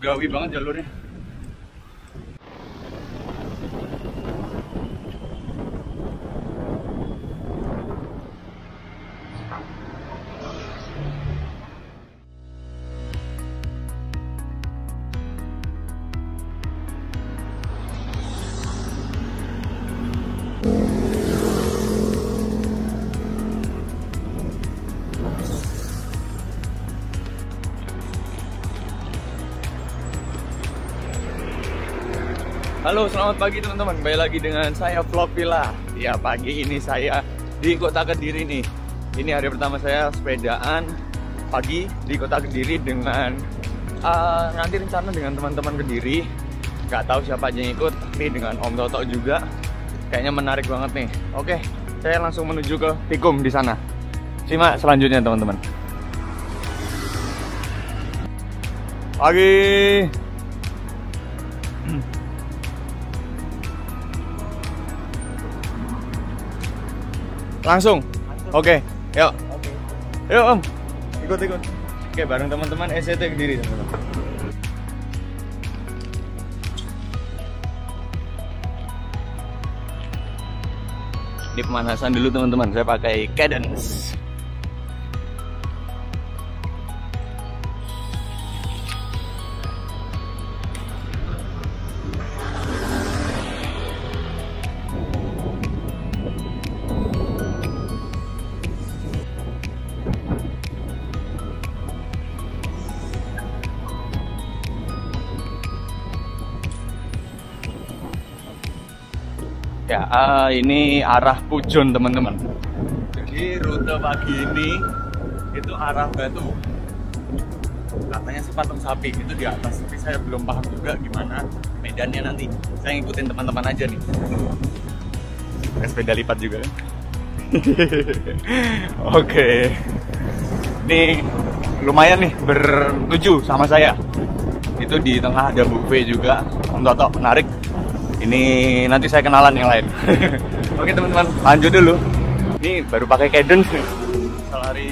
surgawi banget jalurnya. Selamat pagi teman-teman. Kembali lagi dengan saya Vlog Villa. Ya, pagi ini saya di Kota Kediri nih. Ini hari pertama saya sepedaan pagi di Kota Kediri dengan uh, nanti rencana dengan teman-teman Kediri. Gak tahu siapa aja yang ikut, tapi dengan Om Toto juga. Kayaknya menarik banget nih. Oke, saya langsung menuju ke Tikum di sana. Simak selanjutnya teman-teman. Pagi. Langsung. Oke, yuk. Yuk, Om. Ikut, ikut. Oke, bareng teman-teman SCT Kediri, teman-teman. Ini pemanasan dulu, teman-teman. Saya pakai Cadence. Ah, ini arah Pujon teman-teman. Jadi rute pagi ini itu arah Batu. Katanya sih patung sapi itu di atas, tapi saya belum paham juga gimana medannya nanti. Saya ngikutin teman-teman aja nih. Sepeda lipat juga. Oke. Ini lumayan nih bertuju sama saya. Itu di tengah ada buffet juga. Toto menarik ini nanti saya kenalan yang lain. Oke teman-teman. Lanjut dulu. Ini baru pakai cadence nih. Selari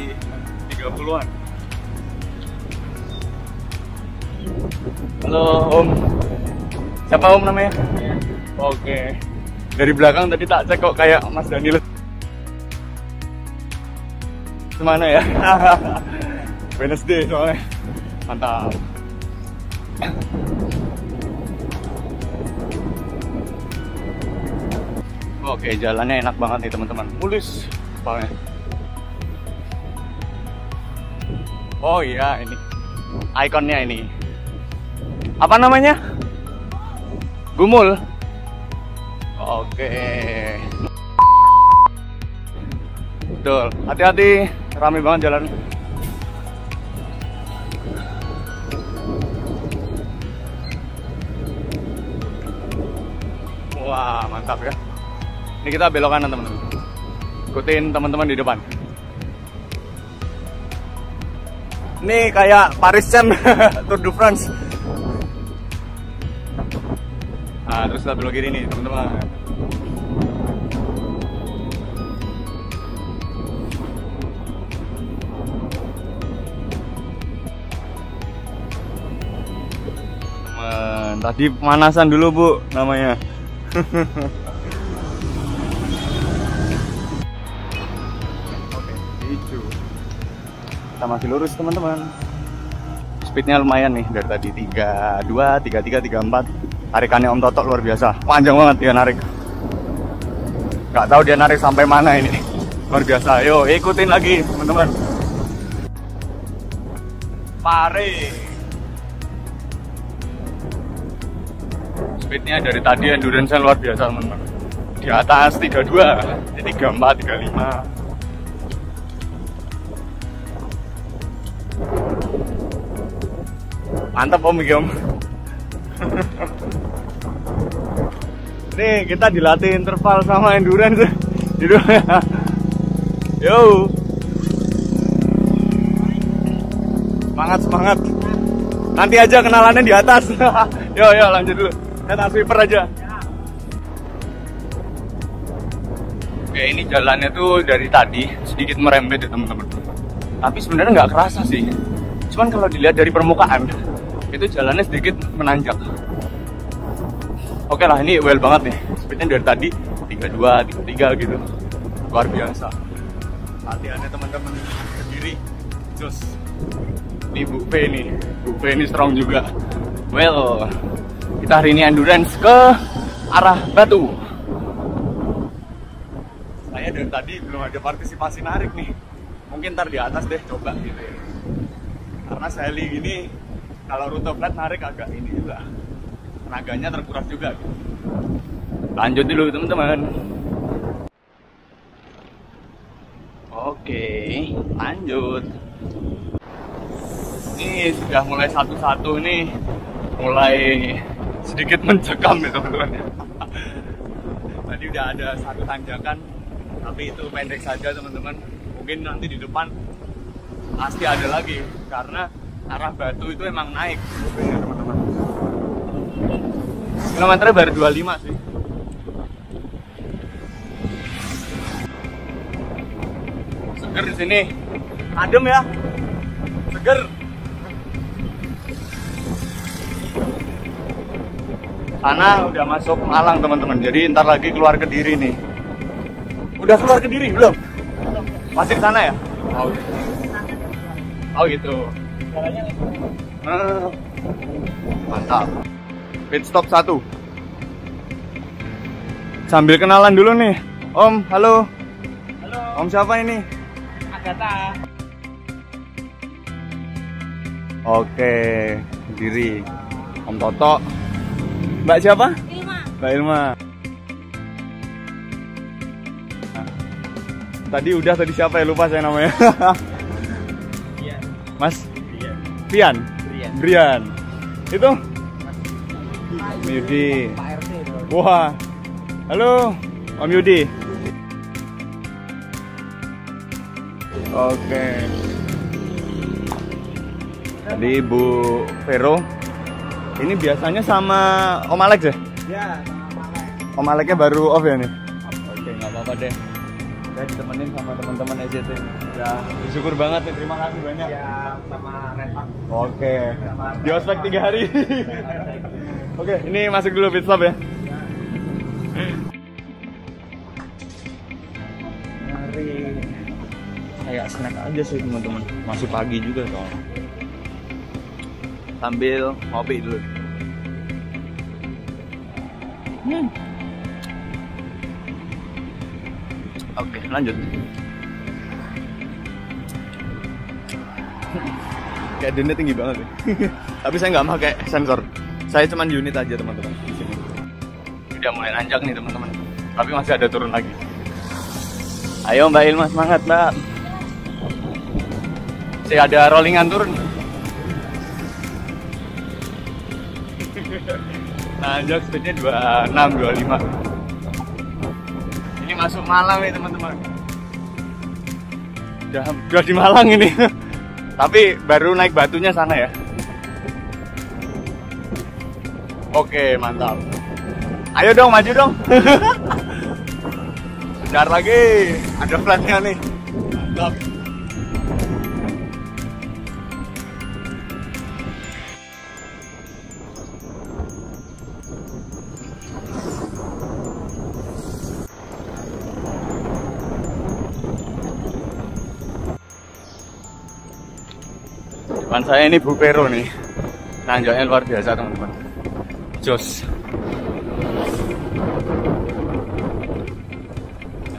30-an halo om. Siapa om namanya? Oke. Dari belakang tadi tak cek kok kayak mas Daniel. Ke mana ya? Wednesday soalnya. Mantap Oke, jalannya enak banget nih teman-teman. Mulus soalnya. Oh iya, ini ikonnya ini. Apa namanya? Gumul. Oke. Betul. Hati-hati, rame banget jalan. Wah, mantap ya. Ini kita belok kanan teman-teman. Ikutin teman-teman di depan. Ini kayak Paris Jam Tour de France. Nah, terus kita belok kiri nih teman-teman. Teman, tadi pemanasan dulu bu namanya. kita masih lurus teman-teman. Speednya lumayan nih dari tadi 32, 33, 34 tarikannya Om Toto luar biasa. Panjang banget dia narik. Nggak tahu dia narik sampai mana ini. Luar biasa. Yuk ikutin lagi teman-teman. Pare. Speednya dari tadi endurance luar biasa teman-teman. Di atas 32 34 35 mantap om om nih kita dilatih interval sama endurance. Gitu yo. Semangat semangat. Nanti aja kenalannya di atas. Yo yo lanjut dulu. Saya sweeper aja. Oke ini jalannya tuh dari tadi sedikit merembet ya teman-teman. Tapi sebenarnya nggak kerasa sih. Cuman kalau dilihat dari permukaan itu jalannya sedikit menanjak. Oke lah ini well banget nih. Speednya dari tadi 32 33 gitu. Luar biasa. Latihannya teman-teman sendiri. Terus ini Bu P nih Bu P ini strong juga. Well kita hari ini endurance ke arah Batu. Saya dari tadi belum ada partisipasi narik nih. Mungkin ntar di atas deh coba gitu ya. Karena sally gini kalau rute flat narik agak ini juga. Tenaganya terkuras juga gitu. lanjut dulu teman-teman. Oke lanjut. Ini sudah mulai satu-satu nih mulai sedikit mencekam ya teman-teman. Tadi udah ada satu tanjakan tapi itu pendek saja teman-teman. Mungkin nanti di depan pasti ada lagi karena arah batu itu emang naik. Teman-teman kilometernya baru 25 sih. Seger di sini. Adem ya. Seger. Sana udah masuk Malang teman-teman. Jadi ntar lagi keluar ke diri nih. Udah keluar ke diri belum? Masih di sana ya? Oh, oh gitu Ah, mantap. Pit stop satu. Sambil kenalan dulu nih. Om halo. Halo, om siapa ini? Agatha. oke diri. Om Toto. Mbak siapa? Lima. mbak Ilma tadi udah tadi siapa ya? Lupa saya namanya. Iya, mas iya, iya. Brian itu Yudi RT bro. wah halo Om Yudi oke tadi Bu Vero ini biasanya sama Om Alex ya Ya, sama Pak Om Aleknya baru off ya nih? Oke, nggak apa-apa deh. Saya ditemenin sama teman-teman EJT. Ya, bersyukur banget nih. Terima kasih banyak. Ya, sama Repak. Oke. Di ospek tiga hari. Oke, ini masuk dulu pit stop ya. Mari. Kayak snack aja sih teman-teman. Masih pagi juga soalnya. Sambil ngopi dulu. Hmm. Oke, lanjut. Kayak dennya tinggi banget ya. Tapi saya nggak pakai sensor. Saya cuman unit aja teman-teman di. Udah mulai nanjak nih teman-teman. Tapi masih ada turun lagi. Ayo Mbak Ilma semangat Mbak. Saya ada rollingan turun. Nanjak speednya 26, 25 Ini masuk Malang nih teman-teman udah, udah di Malang ini Tapi baru naik batunya sana ya? Oke mantap. Ayo dong maju dong. Bentar lagi Ada flatnya nih. Mantap saya ini Bu Pero nih. Nanjaknya luar biasa teman-teman. Jos.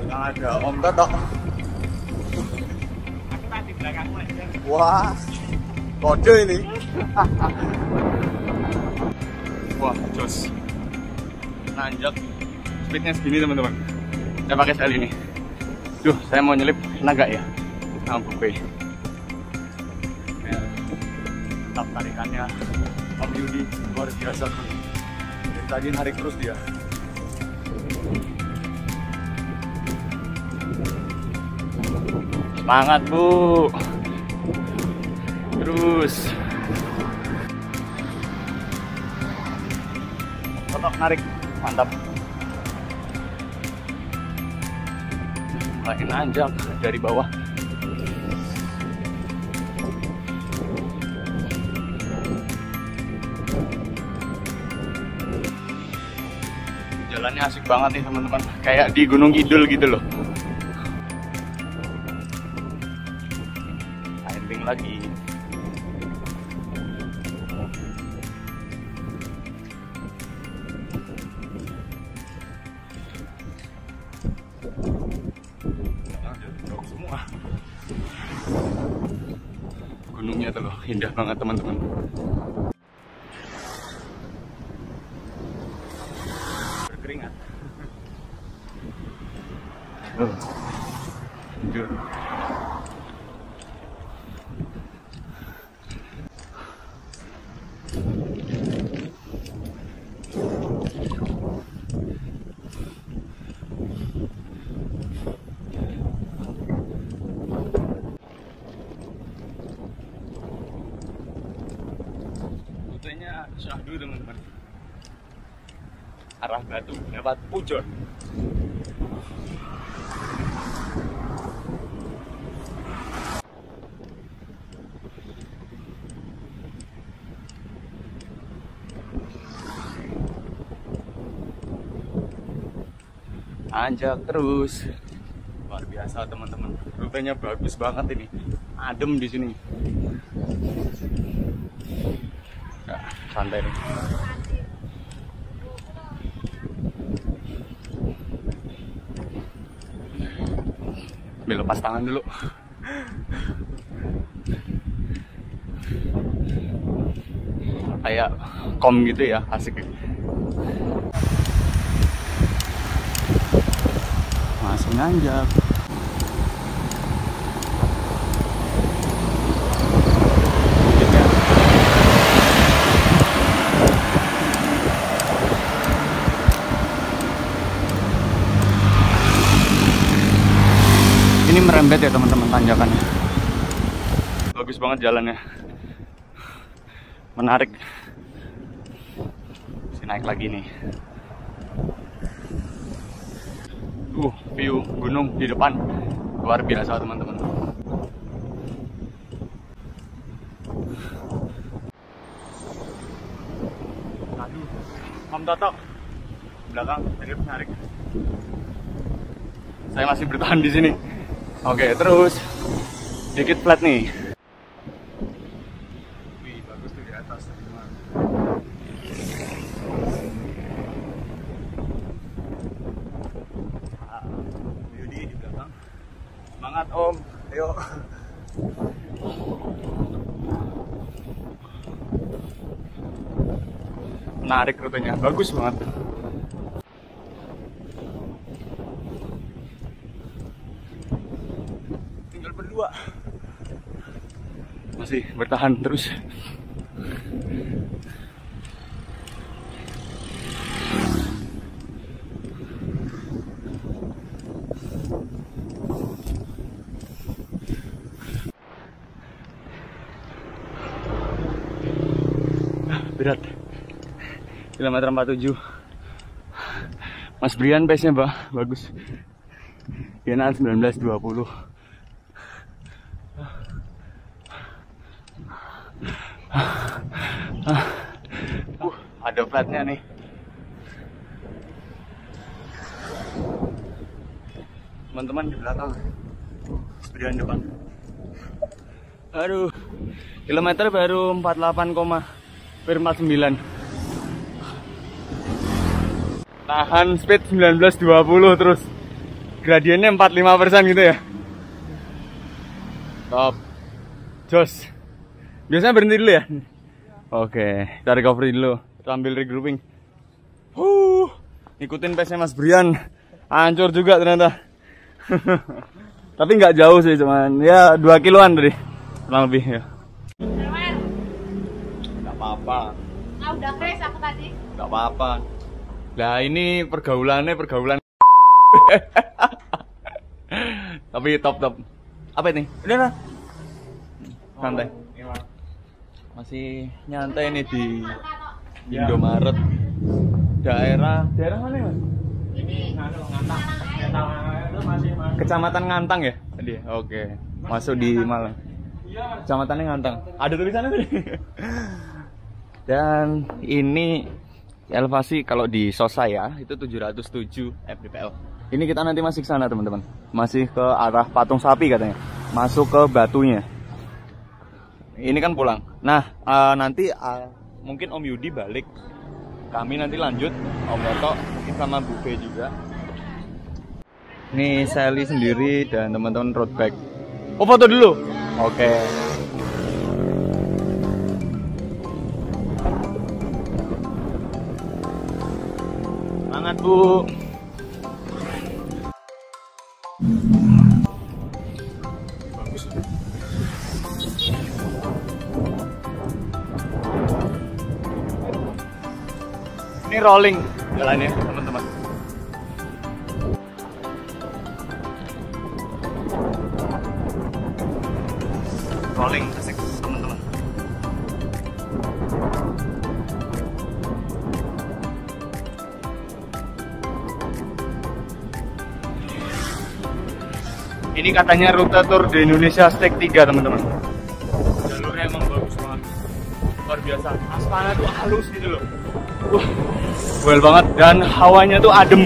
Ada Om aja. Wah, kode ini. Wah, jos. Nanjak. Speednya segini teman-teman. Saya pakai sekali ini. Duh, saya mau nyelip naga ya. Bu Pe. Tetap tarikannya Om Yudi luar biasa. Dari tadi narik terus dia. Semangat Bu. Terus. Tetap narik, mantap. Mulai nanjak dari bawah. Jalannya asik banget nih teman-teman. Kayak di Gunung Kidul gitu loh. Camping lagi. Gunungnya tuh loh, indah banget teman-teman. Berkeringat. Oh. Jujur. Rutenya syahdu teman-teman. Arah Batu lewat Pujon. Anjak terus. Luar biasa teman-teman. Rutenya bagus banget ini. Adem di sini. Santai nih. Ambil lepas tangan dulu. Kayak kom gitu ya, asik. Masih nanjak. Ini merembet ya teman-teman tanjakannya. Bagus banget jalannya. Menarik. Masih naik lagi nih. Uh, view gunung di depan. Luar biasa teman-teman. Om Toto. Belakang, dari menarik. Saya masih bertahan di sini. Oke, terus dikit flat nih. Wih, bagus tuh di atas. Ah, Yudi di belakang. Semangat Om, ayo. Menarik rutenya, bagus banget. tinggal berdua masih bertahan terus. Berat. Kilometer 47 Mas Brian pace nya bah bagus Yanaan 1920 Uh, ada flatnya nih. Teman-teman di belakang. Sepian depan. Aduh. Kilometer baru 48, hampir 49. Tahan speed 1920 terus. Gradiennya 45% gitu ya. Top. Jos. Biasanya berhenti dulu ya? Oke, kita recovery dulu. Kita ambil regrouping. Huh, ikutin pace Mas Brian. Hancur juga ternyata. Tapi nggak jauh sih, cuman ya 2 kiloan tadi. Kurang lebih ya. Nggak apa-apa. ah udah crash aku tadi. Nggak apa-apa. Nah ini pergaulannya pergaulan. Tapi top top. Apa ini? Udah lah. Santai. Masih nyantai nih di Indomaret. Daerah daerah mana ya, Mas? Ini ngantang. Ngantang itu masih masih. Kecamatan Ngantang ya tadi. Oke. Masuk di Malang. Iya, Kecamatannya Ngantang. Ada tulisannya tadi. Dan ini elevasi kalau di sos saya itu 707 fdpl. Ini kita nanti masih ke sana teman-teman. Masih ke arah patung sapi katanya. Masuk ke batunya. Ini kan pulang. Nah, eh, nanti eh, mungkin Om Yudi balik. Kami nanti lanjut Om Toto mungkin sama Bu B juga. Nih Sally sendiri dan teman-teman road bike. Oh foto dulu. Oke. Semangat Bu. Ini rolling jalannya teman-teman. Rolling asik teman-teman. Ini katanya rute tour di Indonesia Stake 3 teman-teman. Jalurnya emang bagus banget. Luar biasa. Aspalnya tuh halus gitu loh. Wah, well banget dan hawanya tuh adem.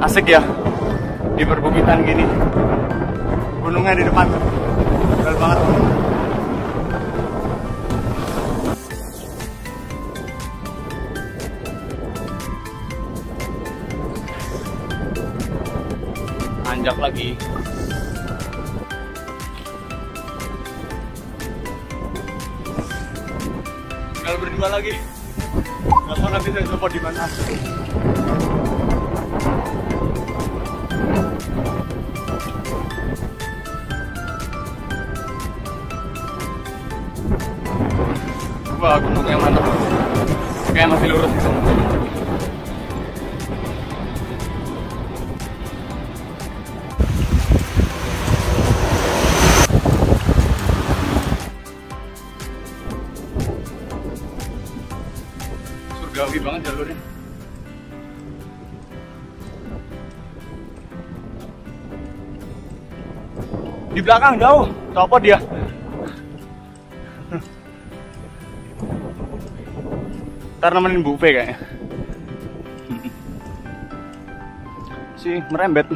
Asik ya. Di perbukitan gini. Gunungnya di depan. Well banget. Anjak lagi. Tinggal berdua lagi. Nanti saya coba di mana. Wah, gunung yang mantap. Kayak masih lurus gitu. Di belakang jauh, copot dia. Ntar nemenin Bu Fe kayaknya. Si merembet.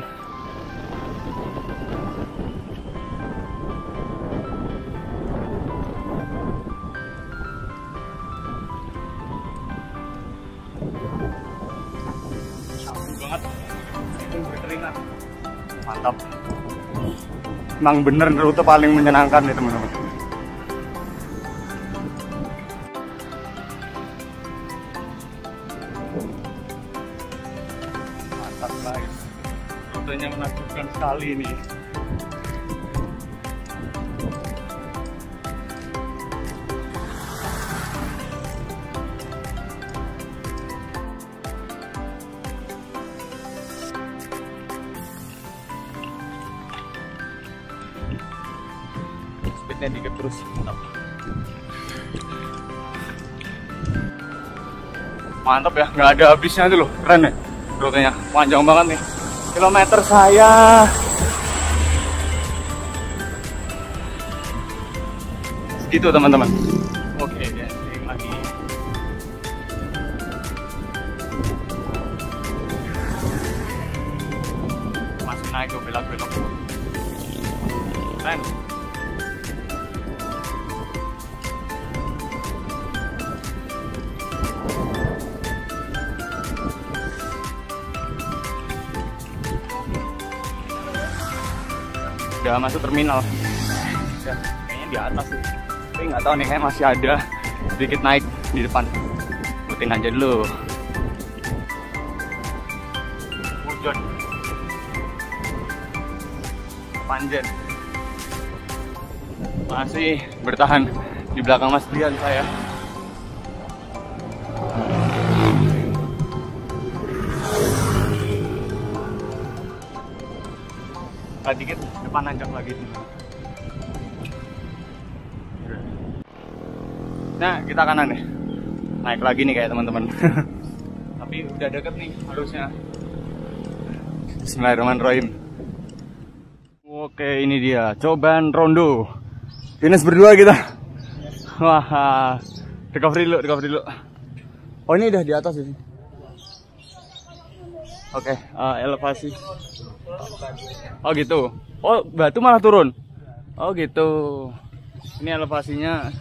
Emang bener rute paling menyenangkan nih teman-teman. Mantap guys. Rutenya menakjubkan sekali nih. Mantap ya, nggak ada habisnya tuh loh. Keren ya rutenya. Panjang banget nih. Kilometer saya. Segitu teman-teman. Oke, camping lagi. Masih naik ke belok-belok. Keren. Udah masuk terminal. Ya, kayaknya di atas sih. Tapi nggak tahu nih kayak masih ada sedikit naik di depan. Ikutin aja dulu. Hujan panjen. Masih bertahan di belakang Mas Dian saya dikit depan nanjak lagi Nah, kita kanan nih. Naik lagi nih kayak teman-teman. Tapi udah deket nih harusnya. Bismillahirrahmanirrahim. Oke, ini dia cobaan rondo. Finish berdua kita. Wah, recovery dulu, recovery dulu. Oh ini udah di atas ini. Oke, eh, elevasi. Oh gitu. Oh batu malah turun. Oh gitu. Ini elevasinya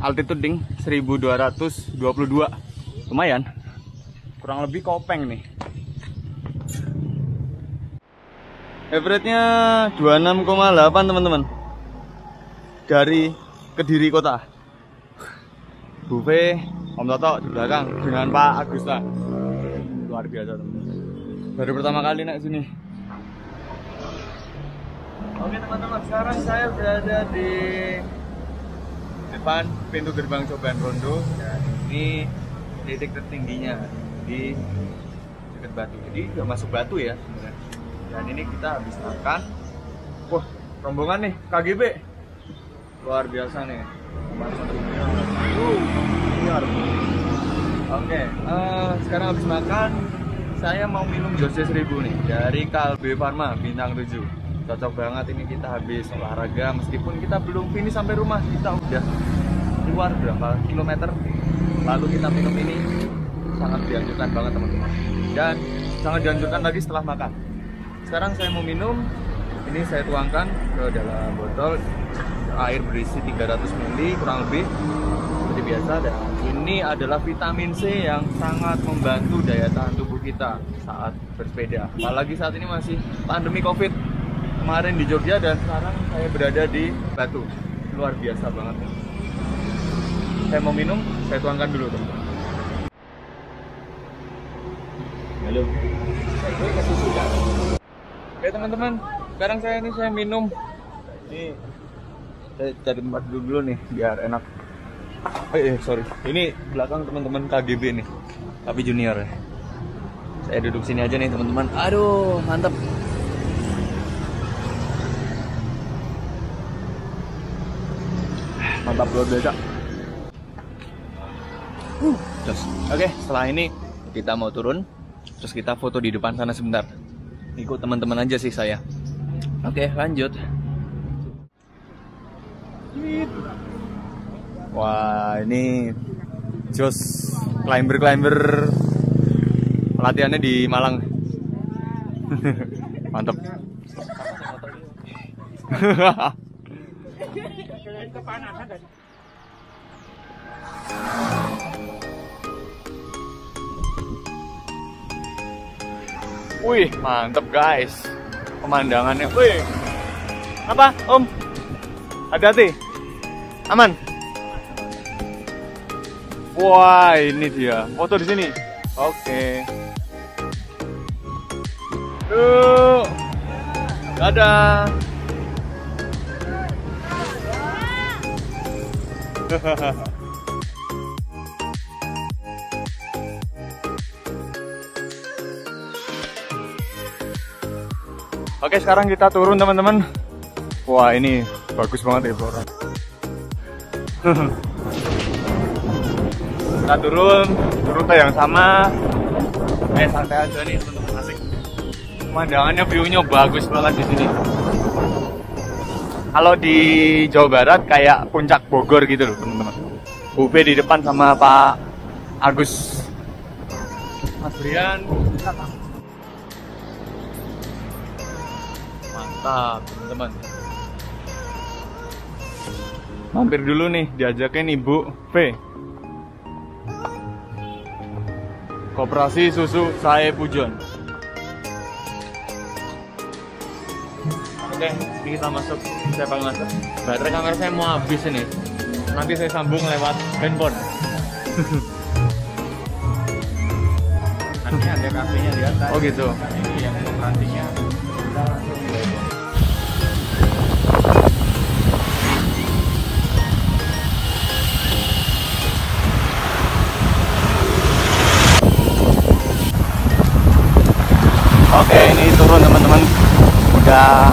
altitude ding 1222. Lumayan. Kurang lebih kopeng nih. Average-nya 26,8 teman-teman. Dari Kediri kota. Buffet Om Toto di belakang dengan Pak Agusta. Luar biasa teman-teman. Baru pertama kali naik sini. Oke teman-teman, sekarang saya berada di depan pintu gerbang cobaan Rondo dan ini titik tertingginya di dekat batu. Jadi nggak masuk batu ya. Dan ini kita habis makan. Wah, rombongan nih KGB. Luar biasa nih. Uh. Oke, eh, sekarang habis makan saya mau minum Jose 1000 nih dari Kalbe Pharma bintang 7 cocok banget ini kita habis olahraga meskipun kita belum finish sampai rumah. Kita udah keluar berapa kilometer lalu kita minum ini. Sangat dianjurkan banget teman-teman. Dan sangat dianjurkan lagi setelah makan. Sekarang saya mau minum. Ini saya tuangkan ke dalam botol. Air berisi 300 ml kurang lebih. Seperti biasa dan ini adalah vitamin C yang sangat membantu daya tahan tubuh kita saat bersepeda. Apalagi saat ini masih pandemi covid kemarin di Jogja dan sekarang saya berada di Batu. Luar biasa banget. Saya mau minum saya tuangkan dulu teman halo. Oke teman-teman. Sekarang saya ini saya minum. Ini saya cari tempat duduk dulu nih biar enak. Oh iya sorry. Ini belakang teman-teman KGB nih. Tapi junior ya. Saya duduk sini aja nih teman-teman. Aduh mantap mantap luar biasa. Uh, terus. Oke setelah ini kita mau turun terus kita foto di depan sana sebentar. Ikut teman-teman aja sih saya. Oke lanjut. Wah ini jos climber climber pelatihannya di Malang. Mantap Wih, mantep guys. Pemandangannya. Wih. Apa, Om? Hati-hati. Aman. Wah, ini dia. Foto di sini. Oke. Tuh. Dadah. Oke sekarang kita turun teman-teman. Wah ini bagus banget ya Flora Kita turun Rute yang sama. Eh santai aja nih teman-teman asik. Pemandangannya view-nya bagus banget di sini Kalau di Jawa Barat kayak puncak Bogor gitu loh teman-teman. UB di depan sama Pak Agus. Mas Brian. Mantap teman-teman. Mampir dulu nih diajakin ibu V. Koperasi Susu Sae Pujon Oke, ini kita masuk. Saya panggil masuk. Baterai kamera saya mau habis ini. Nanti saya sambung lewat handphone. Nanti ada kafenya di atas. oh gitu. Ini yang operasinya. Kita langsung Oke, ini turun teman-teman. Udah